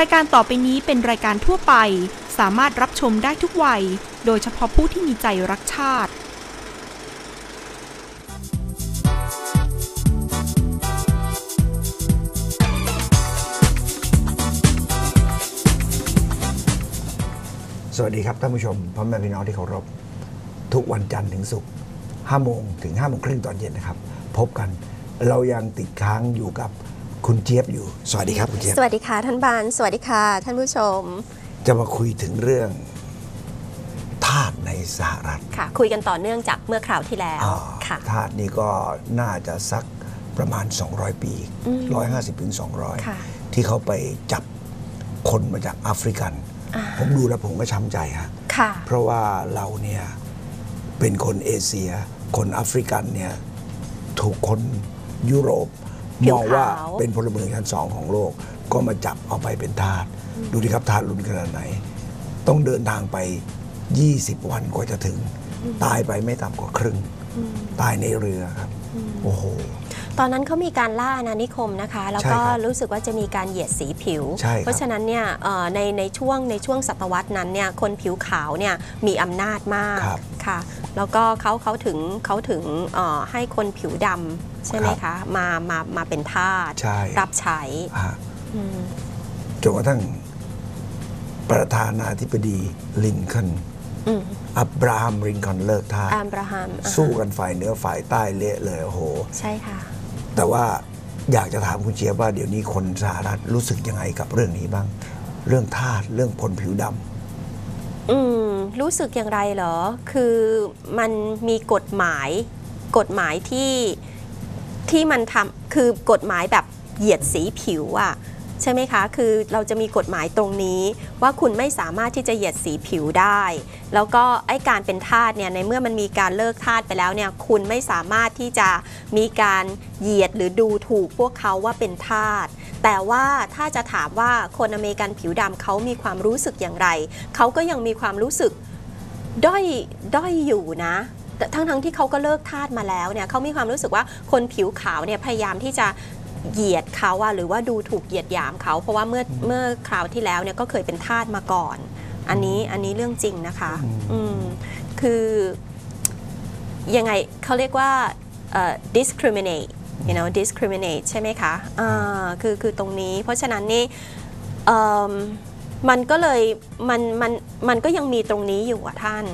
รายการต่อไปนี้เป็นรายการทั่วไป สามารถรับชมได้ทุกวัย โดยเฉพาะผู้ที่มีใจรักชาติ สวัสดีครับท่านผู้ชมพ่อแม่พี่น้องที่เคารพทุกวันจันทร์ถึงศุกร์5โมงถึง5โมงครึ่งตอนเย็นนะครับ พบกันเรายังติดค้างอยู่กับ คุณเจี๊ยบอยู่ สวัสดีครับคุณเจี๊ยบ สวัสดีค่ะท่านบานสวัสดีค่ะท่านผู้ชม จะมาคุยถึงเรื่องทาสในสหรัฐค่ะ คุยกันต่อเนื่องจากเมื่อคราวที่แล้วอ่าค่ะทาสนี่ก็น่าจะสักประมาณ 200 ปีอืม150ถึงค่ะ200 ที่เขาไปจับคนมาจากแอฟริกันอ่าผมดูแล้วผมก็ช้ำใจฮะค่ะเพราะว่าเราเนี่ยเป็นคนเอเชีย คนแอฟริกันเนี่ยถูกคนยุโรปผิ มวองว่าขาวเป็นพลเมืองชั้นสองของโลก ก็มาจับเอาไปเป็นทาสดูดิครับทาสรุนขนาดไหน ต้องเดินทางไป 20 วันกว่าจะถึง ตายไปไม่ต่ำกว่าครึ่ง ตายในเรือครับ โอ้โห ตอนนั้นเขามีการล่าอาณานิคมนะคะ แล้วก็ใช่ครับรู้สึกว่าจะมีการเหยียดสีผิว ใช่ครับเพราะฉะนั้นเนี่ยเอ่อในในช่วงในช่วงศตวรรษนั้นเนี่ยคนผิวขาวเนี่ยมีอำนาจมากครับค่ะ แล้วก็เขาเขาถึงเขาถึงเอ่อให้คนผิวดำใช่ไหมครัคะบมามามาเป็นทาสใช่รับใช้อ่าอืมจนกระทั่งประธานาธิบดีลินคอล์นอืมอับราฮัมลินคอล์นเลิกทาสอับราฮัมอ่าฮะสู้กันฝ่ายเหนือฝ่ายใต้เละเลยโอ้โห ใช่ค่ะ แต่ว่าอยากจะถามคุณเจี๊ยบว่าเดี๋ยวนี้คนสหรัฐรู้สึกยังไงกับเรื่องนี้บ้าง เรื่องทาสเรื่องคนผิวดอืมรู้สึกอย่างไรเหรอ คือมันมีกฎหมายกฎหมายที่ที่มันทำคือกฎหมายแบบเหยียดสีผิวอะ ใช่ไหมคะ คือเราจะมีกฎหมายตรงนี้ ว่าคุณไม่สามารถที่จะเหยียดสีผิวได้ แล้วก็ไอการเป็นทาสเนี่ยในเมื่อมันมีการเลิกทาสไปแล้วเนี่ยคุณไม่สามารถที่จะมีการเหยียดหรือดูถูกพวกเขาว่าเป็นทาสแต่ว่าถ้าจะถามว่าคนอเมริกันผิวดำเขามีความรู้สึกอย่างไร เขาก็ยังมีความรู้สึกด้อยด้อยอยู่นะแต่ทั้งทั้งที่เขาก็เลิกทาสมาแล้วเนี่ยเขามีความรู้สึกว่าคนผิวขาวเนี่ยพยายามที่จะ เหยียดเขาอะหรือว่าดูถูกเหยียดหยามเขา เพราะว่าเมื่อเมื่อคราวที่แล้วเนี่ยก็เคยเป็นทาสมาก่อน อันนี้อันนี้เรื่องจริงนะคะ อืมคือยังไงเขาเรียกว่าเอ่อ discriminate you know discriminate ใช่ไหมคะอ่าคือคือตรงนี้ เพราะฉะนั้นนี่เอิ่มมันก็เลยมันมันมันก็ยังมีตรงนี้อยู่อะท่าน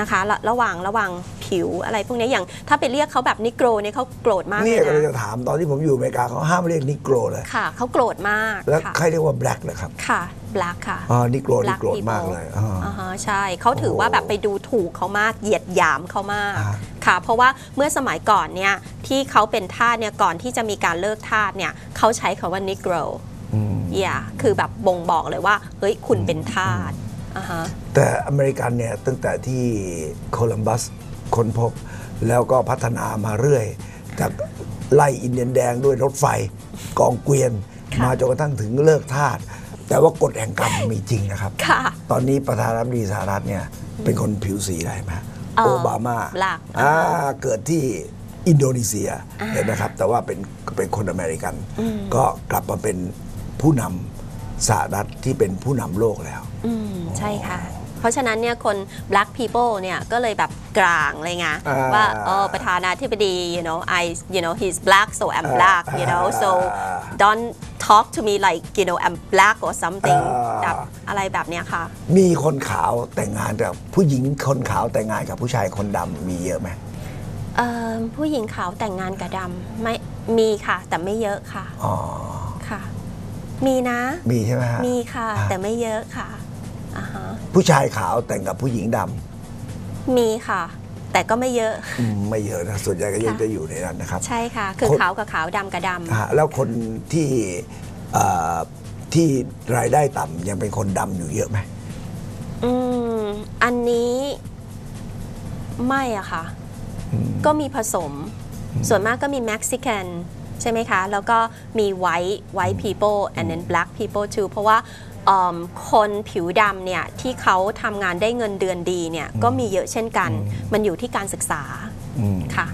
นะคะระระหว่างระหว่างผิวอะไรพวกนี้อย่างถ้าไปเรียกเขาแบบนิโกรเนี่ยเขาโกรธมากำเลนี่ยก็เลยนะจะถามตอนที่ผมอยู่อเมริกาเขาห้ามเรียกนิโกรเลย ค่ะเขาโกรธมากแล้วค่ะใครเรียกว่าแบล็กเหรอครับค่ะ black ค่ะ อ๋อนิโกรนี่ Black โกรธมาก people เลยอ่าอ่าฮะใช่เขาถือว่าแบบไปดูถูกเขามากเหยียดหยามเขามากอ่า ค่ะ เพราะว่าเมื่อสมัยก่อนเนี่ยที่เขาเป็นทาสเนี่ยก่อนที่จะมีการเลิกทาสเนี่ยเขาใช้คำว่า negro อืมอย่าคือแบบบ่งบอกเลยว่า เฮ้ยคุณเป็นทาสอ่าฮะ แต่อเมริกันเนี่ยตั้งแต่ที่โคลัมบัสค้นพบ แล้วก็พัฒนามาเรื่อย จากไล่อินเดียนแดงด้วยรถไฟกองเกวียนค่ะมาจนกระทั่งถึงเลิกทาสแต่ว่ากฎแห่งกรรมมีจริงนะครับค่ะตอนนี้ประธานาธิบดีสหรัฐเนี่ยเป็นคนผิวสีอะไรไหมเอ่อโอบามา Black อ่าเกิดที่อินโดนีเซียอ่าเห็นไหมครับ แต่ว่าเป็นเป็นคนอเมริกันอืมก็กลับมาเป็นผู้นำ สหรัฐที่เป็นผู้นำโลกแล้ว อืมใช่ค่ะ เพราะฉะนั้นเนี่ยคน black people เนี่ยก็เลยแบบกลางเลยไงอ่าว่าเออประธานาธิบดี you know I you know he's black so I'm black you know so อ่า don't talk to me like you know I'm black or something อ่า แบบอะไรแบบเนี้ยค่ะ มีคนขาวแต่งงานกับผู้หญิงคนขาวแต่งงานกับผู้ชายคนดำมีเยอะไหม เอิ่มผู้หญิงขาวแต่งงานกับดำไม่มีค่ะ แต่ไม่เยอะค่ะอ๋อ ค่ะ มีนะ มีใช่ไหมฮะ มีค่ะ อ่า แต่ไม่เยอะค่ะอ่าฮะผู้ชายขาวแต่งกับผู้หญิงดมีค่ะ แต่ก็ไม่เยอะำอืมไม่เยอะนะส่วนใหญ่ก็ยังค่ะ จะอยู่ในนั้นนะครับ ใช่ค่ะ คือคน ขาวกับขาวดำกับดำอ่าแล้วคนที่เอ่อที่รายได้ต่ำยังเป็นคนดำอยู่เยอะไหมอืมอันนี้ไม่อะค่ะ ก็มีผสม ส่วนมากก็มี Mexican ใช่ไหมคะ แล้วก็มี white white people and then black people too เพราะว่าเอิ่มคนผิวดำเนี่ยที่เขาทำงานได้เงินเดือนดีเนี่ยก็มีเยอะเช่นกัน มันอยู่ที่การศึกษาอืมค่ะ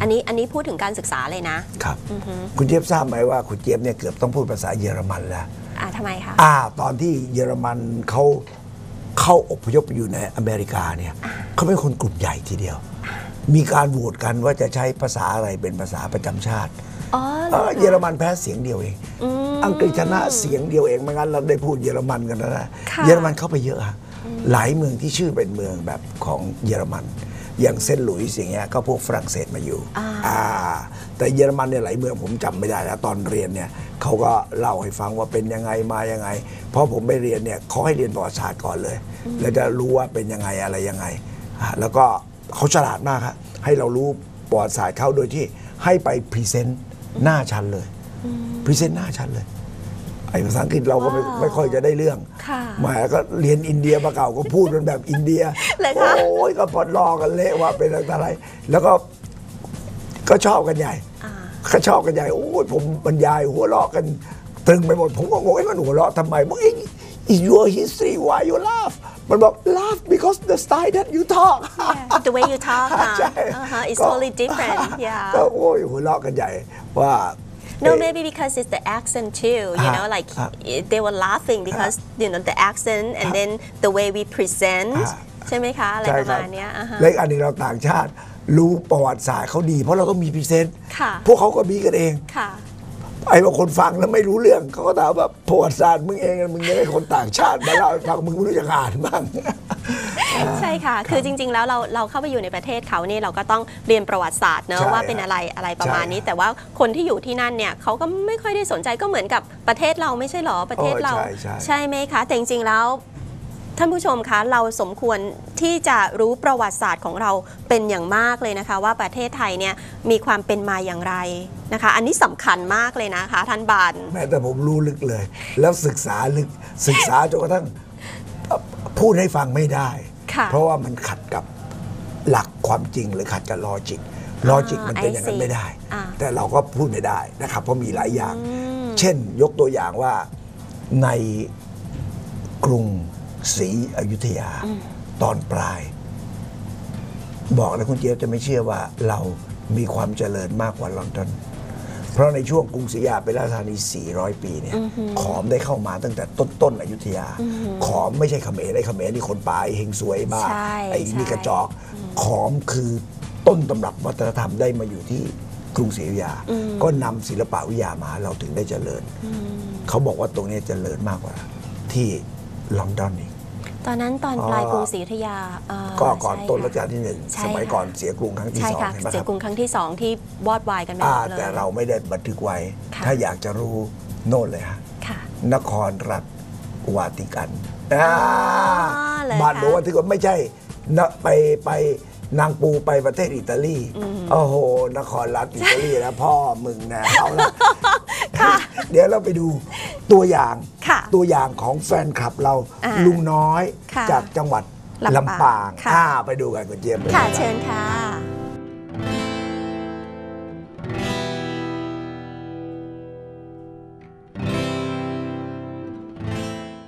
อันนี้อันนี้พูดถึงการศึกษาเลยนะครับอือฮึคุณเจี๊ยบทราบไหมว่าคุณเจี๊ยบเนี่ยเกือบต้องพูดภาษาเยอรมันแล้วอ่าทำไมคะอ่า ตอนที่เยอรมันเขาเข้าอพยพไปอยู่ในอเมริกาเนี่ยเขาเป็นคนกลุ่มใหญ่ทีเดียว มีการโหวตกันว่าจะใช้ภาษาอะไรเป็นภาษาประจำชาติอ๋อเหรเอออคะ เยอรมันแพ้เสียงเดียวเองอืมอังกฤษชนะเสียงเดียวเองไม่งั้นเราได้พูดเยอรมันกันแล้วนะค่ะ เยอรมันเข้าไปเยอะฮะหลายเมืองที่ชื่อเป็นเมืองแบบของเยอรมัน อย่างเซนต์หลุยส์อย่างเงี้ยก็พวกฝรั่งเศสมาอยู่อ่าอ่าแต่เยอรมันเนี่ยหลายเมืองผมจำไม่ได้แล้วตอนเรียนเนี่ยเขาก็เล่าให้ฟังว่าเป็นยังไงมายังไงเพราะผมไปเรียนเนี่ยเขาให้เรียนประวัติศาสตร์ก่อนเลย แล้วจะรู้ว่าเป็นยังไงอะไรยังไงอะแล้วก็ เขาฉลาดมากครับให้เรารู้ประวัติศาสตร์เขาโดยที่ให้ไป present หน้าชั้นเลย present หน้าชั้นเลยไอ้ภาษาอังกฤษเราก็ไม่ว้าวไม่ค่อยจะได้เรื่องค่ะแหมาก็เรียนอินเดียมาเก่าก็พูดมันแบบอินเดียเลยคะโอ้ยก็พอดลอกันเละว่าเป็นอะไร แล้วก็ก็ชอบกันใหญ่อ่าก็ชอบกันใหญ่โอ้ยผมบรรยายหัวเราะกันตึงไปหมด ผมก็งงไอ้มันหัวเราะทำไมบอกเอ้ย is your history why you laugh มันบอก laugh because the style that you talk Yeah, the way you talk ค่ะใช่ uh-huh, it's ก็ totally different ก็ yeah โอ้ยหัวเราะกันใหญ่ว่า No, เอ๊ะ maybe because it's the accent too. You Ah, know, like ah. it- they were laughing because you know the accent and then the way we present. อ่าใช่ไหมคะอะไรใช่ครับประมาณเนี้ยอ่าฮะและอีกอันหนึ่งเราต่างชาติ รู้ประวัติศาสตร์เขาดี เพราะเราต้องมี present ค่ะพวกเขาก็มีกันเองค่ะ ไอ้บางคนฟังแล้วไม่รู้เรื่องเขาก็ถามว่าประวัติศาสตร์มึงเองมึงยังได้คนต่างชาติมาเล่าให้ฟังมึงไม่รู้จะอ่านบ้างใช่ค่ะ คือจริง ๆ แล้วเราเราเข้าไปอยู่ในประเทศเขานี่เราก็ต้องเรียนประวัติศาสตร์เนอะใช่ว่าเป็นอะไรอะไรประมาณนี้ใช่แต่ว่าคนที่อยู่ที่นั่นเนี่ยเขาก็ไม่ค่อยได้สนใจก็เหมือนกับประเทศเราไม่ใช่หรอประเทศเราโอ้ใช่ใช่ไหมคะแต่จริงๆแล้ว ท่านผู้ชมคะเราสมควรที่จะรู้ประวัติศาสตร์ของเราเป็นอย่างมากเลยนะคะ ว่าประเทศไทยเนี่ยมีความเป็นมาอย่างไรนะคะ อันนี้สำคัญมากเลยนะคะ ท่านบานแม้แต่ผมรู้ลึกเลย แล้วศึกษาลึกศึกษาจนกระทั่งเอ่อพูดให้ฟังไม่ได้ค่ะเพราะว่ามันขัดกับหลักความจริงหรือขัดกับ logic logic มันเป็นอย่างนั้น I see ไม่ได้อ่าแต่เราก็พูดไม่ได้นะครับเพราะมีหลายอย่าง เช่นยกตัวอย่างว่าในกรุง ศรีอยุธยาตอนปลาย บอกแล้วคุณเจี๊ยบจะไม่เชื่อว่าเรามีความเจริญมากกว่าลอนดอนเพราะในช่วงกรุงศรีอยุธยาเป็นราชธานี 400 ปีเนี่ย ขอมได้เข้ามาตั้งแต่ต้นต้นๆอยุธยา ขอมไม่ใช่เขมรไอ้เขมรนี่คนป่าไอ้เฮงสวยบ้าใช่ไอ้นี่ใช่กระจอก ขอมคือต้นตำรับวัฒนธรรมได้มาอยู่ที่กรุงศรีอยุธยา ก็นำศิลปะวิทยามาเราถึงได้เจริญ เขาบอกว่าตรงนี้เจริญมากกว่าที่ลอนดอนอีก ตอนนั้นตอนอ๋อปลายกรุงศรีอยุธยาอ่าก็ก่อนใช่ต้นค่ะ รัชกาลที่หนึ่งใช่สมัยค่ะก่อนเสียกรุงครั้งที่ใช่สองค่ะ เห็นไหมเสีคยรับกรุงครั้งที่สองที่วอดวายกันไปหอ่ามดเลยแต่เราไม่ได้บันทึกไว้ ค่ะ ถ้าอยากจะรู้โน่นเลยฮะค่ะ นครรัฐวาติกันอ่าเหรอคะบ้านบอกว่าที่ก็ไม่ใช่นะไปไปนางปูไปประเทศอิตาลี โอ้โห นครรัฐอิตาลีแล้วพ่อมึงนะเอาละ เดี๋ยวเราไปดูตัวอย่างค่ะตัวอย่างของแฟนคลับเราอ่าลุงน้อยค่ะจากจังหวัดลำลำปาปางงค่ะอ่าไปดูกันคุณเจี๊ยบเลยค่ะรับเชิญค่ะ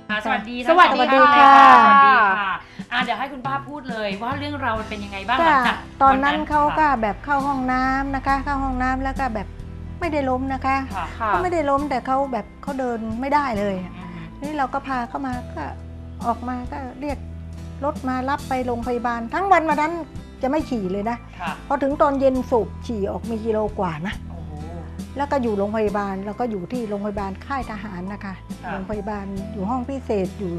ค่ะ สวัสดีสวัสดีทั้งองค่ะท่านเลยสวัสดีค่ะอะเดี๋ยวให้คุณป้าพูดเลยว่าเรื่องราวมันเป็นยังไงบ้างหก็ลังจากตอนนั้นวัเขาก็ค่ะแบบเข้าห้องน้ำนะคะ เข้าห้องน้ำแล้วก็แบบ ไม่ได้ล้มนะคะค่ะเขาไม่ได้ล้มแต่เขาแบบเขาเดินไม่ได้เลยอืมนี่เราก็พาเข้ามาก็ออกมาก็เรียกรถมารับไปโรงพยาบาล ทั้งวันวันนั้นจะไม่ขี่เลยนะค่ะพอถึงตอนเย็นสูบฉี่ออกมีกิโลกว่านะโอ้โหแล้วก็อยู่โรงพยาบาลแล้วก็อยู่ที่โรงพยาบาลค่ายทหารนะคะค่ะโรงพยาบาลอยู่ห้องพิเศษอยู่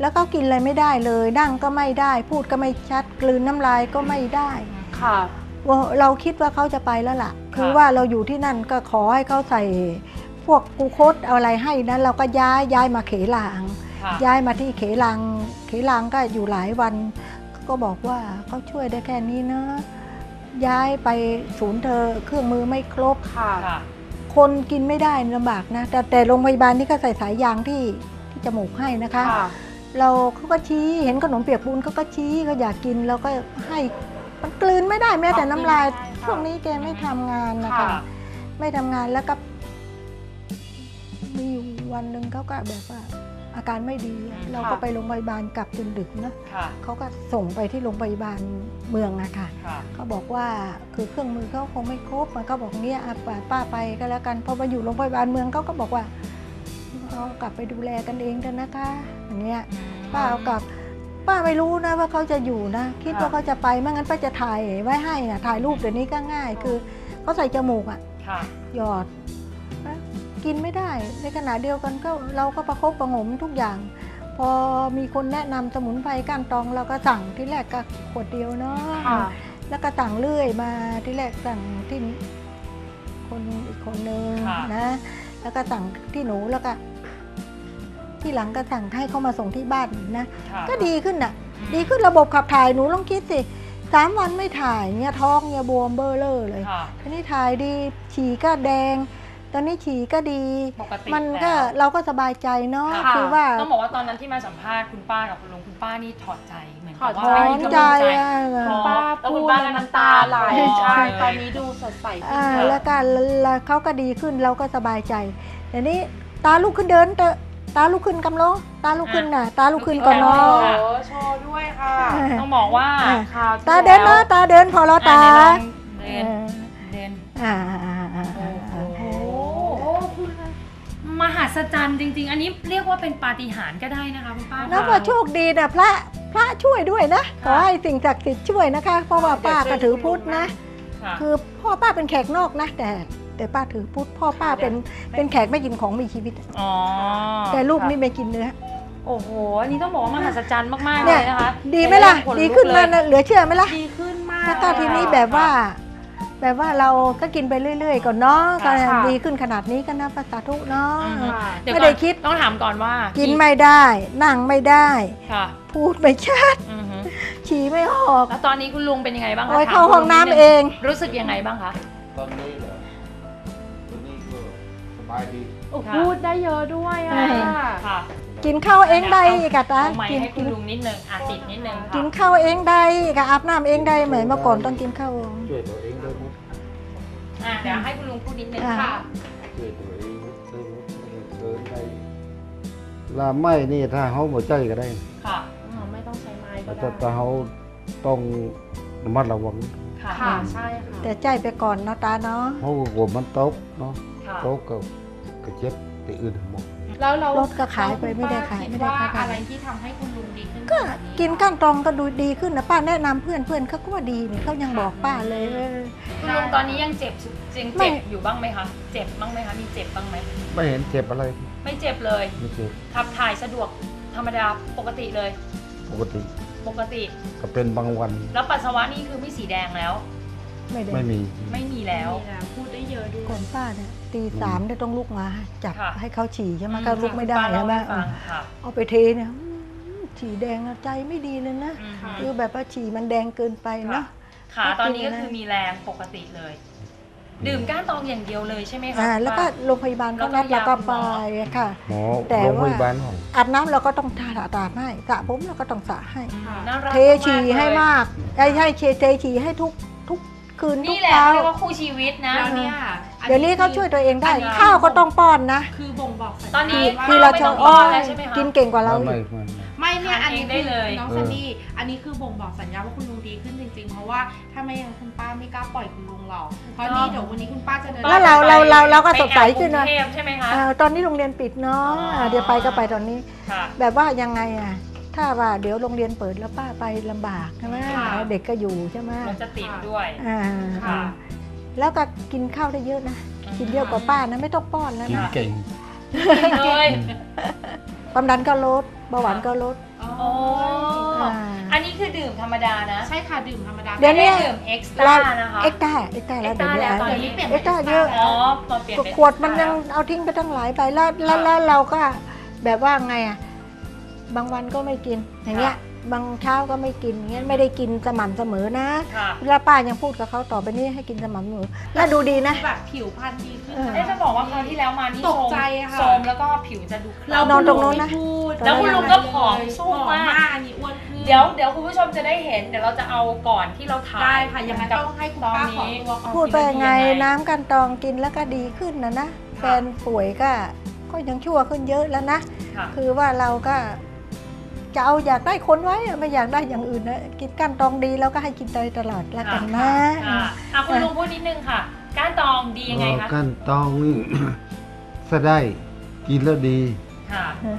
แล้วก็กินอะไรไม่ได้เลย นั่งก็ไม่ได้ พูดก็ไม่ชัด กลืนน้ำลายก็ไม่ได้ ค่ะว่า เราคิดว่าเขาจะไปแล้วล่ะ คือว่าเราอยู่ที่นั่นก็ขอให้เขาใส่พวกกลูโคสเอาอะไรให้นั้นเราก็ย้ายย้ายมาเขลางค่ะย้ายมาที่เขลังเขลังก็อยู่หลายวัน ก็บอกว่าเขาช่วยได้แค่นี้นะ ย้ายไปศูนย์เธอเครื่องมือไม่ครบค่ะ คนกินไม่ได้ลำบากนะ แต่แต่โรงพยาบาลนี่ก็ใส่สายยางที่ที่จมูกให้นะคะ เราเขาก็ชี้เห็นขนมเปียกปูนเขาก็ชี้เขาอยากกินเราก็ให้ มันกลืนไม่ได้แม้แต่น้ำลายค่ะ ช่วงนี้แกไม่ทำงานนะคะค่ะไม่ทำงานแล้วก็มีอยู่วันหนึ่งเขาก็แบบว่า อาการไม่ดีอะเราก็ไปโรงพยาบาลกลับจนดึกนะค่ะ เขาก็ส่งไปที่โรงพยาบาลเมืองนะคะค่ะ เขาบอกว่าคือเครื่องมือเขาคงไม่ครบมันก็บอกเนี่ยอะป้าป้าไปก็แล้วกันพอมาอยู่โรงพยาบาลเมืองเขาก็บอกว่าเอเอากลับไปดูแลกันเองเถอะนะคะอย่างเงี้ยป้าเอากลับ ป้าไม่รู้นะว่าเขาจะอยู่นะ คิดว่าเขาจะไปไม่งั้นป้าจะถ่ายไว้ให้นะถ่ายรูปเดี๋ยวนี้ก็ง่าย คือเขาใส่จมูกอะค่ะ หยอดนะกินไม่ได้ ในขณะเดียวกันก็เราก็ประคบประหงมทุกอย่าง พอมีคนแนะนำสมุนไพรก้านตองเราก็สั่งที่แรกก็ขวดเดียวเนาะค่ะ แล้วก็สั่งเรื่อยมาที่แรกสั่งที่คนอีกคนนึงค่ะ นะ แล้วก็สั่งที่หนูแล้วก็ ที่หลังก็สั่งให้เขามาส่งที่บ้านนะค่ะก็ดีขึ้นน่ะ ดีขึ้นระบบขับถ่ายหนูลองคิดสิสามวันไม่ถ่ายเนี่ยท้องเนี่ยบวมเบอร์เลอร์เลยค่ะทีนี้ถ่ายดีฉี่ก็แดง ตอนนี้ฉี่ก็ดีปกติมันก็แล้วเราก็สบายใจเนาะค่ะคือว่าต้องบอกว่าตอนนั้นที่มาสัมภาษณ์คุณป้ากับคุณลุงคุณป้านี่ถอดใจเหมือนกับถว่าอไม่นมีใจกำลังใจอะพอป้าแล้วพูคุณดป้าแล้วก็น้ำตาไหลใช่ใช่ตอนนี้ดูสดใสขึ้นอ่าค่ะแล้วก็แล้วเขาก็ดีขึ้นเราก็สบายใจแต่นี้ตาลุกขึ้นเดินเตอะ ตาลุกขึ้นกำลงตาลุกขึ้นน่ะ ตาลุกขึ้นก่อนเนาะโอ้โหโชว์ด้วยค่ะ ต้องบอกว่าอะข่าวที่ตาเดินแล้นะวตาเดินพอแล้วตาอะเดี๋ยวลองเดินเออเดินอ่าอ่าอ่าอ่าโอ้โหอ่ามหัศจรรย์จริง ๆ อันนี้เรียกว่าเป็นปาฏิหาริย์ก็ได้นะคะคุณป้าแล้วว่าโชคดีนะพระพระช่วยด้วยนะ ขอให้สิ่งศักดิ์สิทธิ์ช่วยนะคะ เพราะว่าป้าก็ถือพุทธนะค่ะคือพ่อป้าเป็นแขกนอกนะแต่ แต่ป้าถือพุทธพ่อป้าเป็นเป็นแขกไม่กินของมีชีวิต อ๋อแต่ลูกนี่ไม่กินเนื้อ โอ้โห อันนี้ต้องบอกว่ามหัศจรรย์มากๆเนี่เลยยนะคะดีไหมล่ะขลุกดีขึ้นมาเลยนะเหลือเชื่อไหมล่ะ ดีขึ้นมากแล้วก็ทีนี้แบบว่า แบบว่าเราก็กินไปเรื่อย ๆ ก่อนเนาะก็ค่ะดีขึ้นขนาดนี้ก็นับภาษาทุกเนาะอืมค่ะเดี๋ยวไม่ก่ได้อนคิดต้องถามก่อนว่า กิกินไม่ได้ นั่งไม่ได้ค่ะพูดไม่ชัดอือฮึฉี่ไม่ออก แล้วตอนนี้คุณลุงเป็นยังไงบ้างคะโอ้ยถมเข้าห้องน้ำคุณลุเองดงรู้สึกยังไงบ้างคะ ตอนนี้ายดีโอ้ค่ะ พูดได้เยอะด้วยอะ ค่ะกินข้าวเองได้กะตาเอาไม้กินให้คุกิณนลุงนิดนึงอะติดนิดนึงค่ะกินข้าวเองได้กะอาบน้ำเองได้เหมือนเมื่อก่อนต้องกินข้าวช่วยตัวเองได้หมดอะเดี๋ยวให้คุณลุงพูดนิดนึงอ่าค่ะ ช่วยตัวเองได้หมดไม่ได้เกินได้ลาไม่นี่ถ้าเขาหมดใจก็ได้ค่ะ อ๋อไม่ต้องใช้ไม้ก็แต่ได้ถ้าเขาต้องระมัดระวังค่ะ ค่ะ ใช่ค่ะแต่ใจไปก่อนเนาะตาเนาะเขาก็กลัวมันตกเนาะค่ะ ตกก็ก็ เจ็บตีอื่นหมด แล้วเรารถก็ขายไปไม่ได้ขายไม่ได้ขาย อะไรที่ทำให้คุณลุงดีขึ้นก็ขนานี้กินก้านตองก็ดูดีขึ้นนะป้าแนะนำเพื่อนเพื่อนเขาก็ว่าดีนี่เขายังบอกป้าเลยเออ คุณลุงตอนนี้ยังเจ็บจริงเจ็บอยู่บ้างไหมคะ เจ็บบ้างไหมคะ มีเจ็บบ้างไหม ไม่เห็นเจ็บอะไรไม่เจ็บเลย ไม่เจ็บขับถ่ายสะดวกธรรมดาปกติเลย ปกติปกติ ก็เป็นบางวัน แล้วปัสสาวะนี่คือไม่สีแดงแล้ว ไม่ได้ไม่มี ไม่มีแล้วนี่นะพูดได้เยอะด้วย ก่อนป้าเนี่ยตีสามได้ต้องลุกมาจับค่ะ ให้เขาฉี่ใช่ไหมก็ลุกไม่ได้ที่คุณป้าใช่ไหมเล่าให้ฟังค่ะเอาไปเทเนี่ยอืมฉี่แดงอะใจไม่ดีเลยนะอืมค่ะ คือแบบว่าฉี่มันแดงเกินไปเนาะ ขาตอนนี้ก็คือมีแรงปกติเลย ดื่มก้านตองอย่างเดียวเลยใช่ไหมคะ อ่าแล้วก็ป้าโรงพยาบาลก็นัดแล้แล้ววก็ก็ยาไปคุณหมอค่ะ หมอแต่โรงพว่ายาบาลของ อาบน้ำเราก็ต้องทาตากให้สระผมเราก็ต้องสระให้ น่ารักเทฉี่ให้มากไอ้ให้เทฉี่ให้ทุกทุก คืนทุนี่กแหละเช้าเรียกว่าคู่ชีวิตนะ แล้วเนี่ยเดี๋ยวนี้เขาช่วยตัวเองได้อันนี้ ข้าวก็ต้องป้อนนะคือบ่งบอกสัญญาณตอนนี้ ว่าที่เราไม่ชต้ออบงอ้อป้อนแล้วใช่ไหมคะกินเก่งกว่าเราไม่อีกไม่ ไม่เนี่ยอันนี้ทานเองได้เลย น้องซันนี่อันนี้คือบ่งบอกสัญญาณว่าคุณลุงดีขึ้นจริงๆ เพราะว่าถ้าไม่อย่างนั้นคุณป้าไม่กล้าปล่อยคุณลุงหรอกเพราะนี่เดี๋ยววันนี้คุณป้าจะเดินแล้วเราเราเราเราก็สดใสขึ้นนะนะกรุงเทพใช่ไหมคะอ่าตอนนี้โรงเรียนปิดเนาะอ๋ออ่าเดี๋ยวไปก็ไปตอนนี้ ค่ะ แบบว่ายังไงอะ ถ้าว่าเดี๋ยวโรงเรียนเปิดแล้วป้าไปลำบากใช่ไหมค่ะ เด็กก็อยู่ใช่ไหมมันจะติดด้วย อ่าค่ะ แล้วก็กินข้าวได้เยอะนะ กินเยอะกว่าป้านะไม่ต้องป้อนแล้วกินนะเก่งเลย ความดันก็ลดเบาหวานก็ลดอ๋อโอ้อ่า อันนี้คือดื่มธรรมดานะใช่ค่ะดื่มธรรมดา เดี๋ยวนี้ ไม่ได้ดื่ม extra นะคะ extra extra แล้วเดี๋ยวนี้เอ็กซ์ต้าแล้วตอนนี้ เปลี่ยน extra เยอะ อ๋อมาเปลี่ยนเป็นขวดมันยังเอาทิ้งไปตั้งหลายใบแล้วแล้วแล้วเราก็แบบว่าไงอะ บางวันก็ไม่กิน อย่างเงี้ย บางเช้าก็ไม่กินอย่างเงี้ยไม่ได้กินสม่ำเสมอนะค่ะแล้วป้ายังพูดกับเขาต่อไปนี้ให้กินสม่ำเสมอแล้วดูดีนะ แบบผิวพรรณดีขึ้น เออ เอ๊ะจะบอกว่าคราวที่แล้วมานี่ตกใจอะค่ะโซมแล้วก็ผิวจะดูคเราล้ำ นอนตรงนู้นนะไม่พูดแล้วคุณลุงก็ผอมสู้มาก ผออันนี้อ้วนขึ้นเดี๋ยวเดี๋ยวคุณผู้ชมจะได้เห็น เดี๋ยวเราจะเอาก่อนที่เราถ่ายได้ค่ะยังไงกับ ต้องให้คุณตอนป้าขอนี้ตัวก่อนพูดไปยังไงยังไงน้ำกันตองกินแล้วก็ดีขึ้นนะนะแฟนป่วยก็ก็ยังชั่วขึ้นเยอะแล้วนะ ค่ะ คือว่าเราก็ จะเอาอยากได้คนไว้อะไม่อยากได้อย่างอื่นนะกินก้านตองดีแล้วก็ให้กินไปตลอดแล้วกันนะค่ะอะคุณลุงพูดนิดนึงค่ะ ก้านตองดียังไงคะขั้นตองนี่ ถ้าได้กินแล้วดีคค่ะเออ